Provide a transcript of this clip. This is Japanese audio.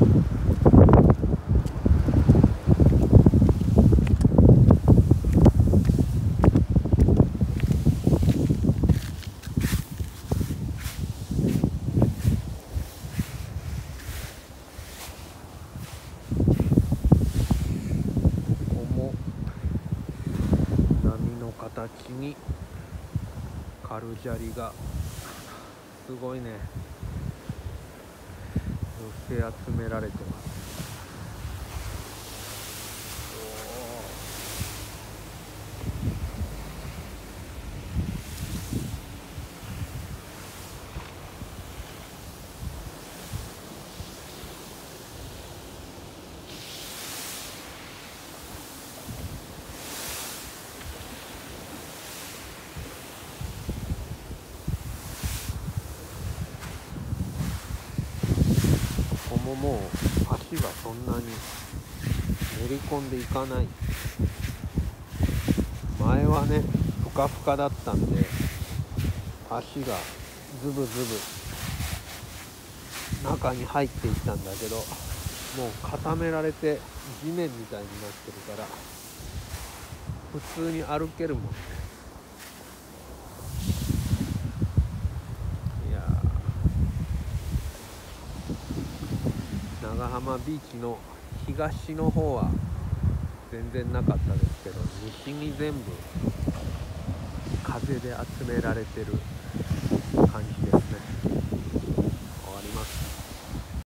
ここも波の形にカルジャリがすごいね。寄せ集められてます。ももう足がそんなに練り込んでいかない。前はねふかふかだったんで足がズブズブ中に入っていったんだけどもう固められて地面みたいになってるから普通に歩けるもんね。長浜ビーチの東の方は全然なかったですけど西に全部風で集められてる感じで